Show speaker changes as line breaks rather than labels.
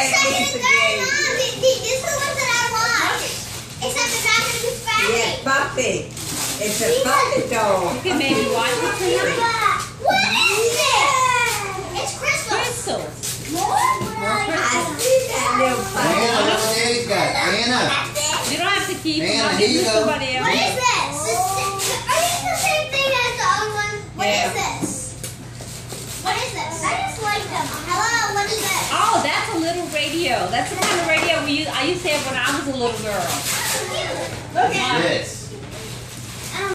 gag,
second
this is
and
a
third,
gag.
Mom. Th- th- These are the ones that I watch. Except the back of this
Yeah, puppy. It's a puppy doll.
You can maybe watch it tonight.
What is this? It's crystal.
Crystal.
I see that little
Anna,
puppy.
look what Daddy's got. Anna.
You don't have to keep them.
Anna,
I'll
here you
you
go.
What is this? This- Are these the same thing as the other one? What is
Yeah.
this? What is this? I just like them. Hello, what is this?
Oh, that's a little radio. That's the kind of radio we use. I used to have when I was a little girl. Look
This.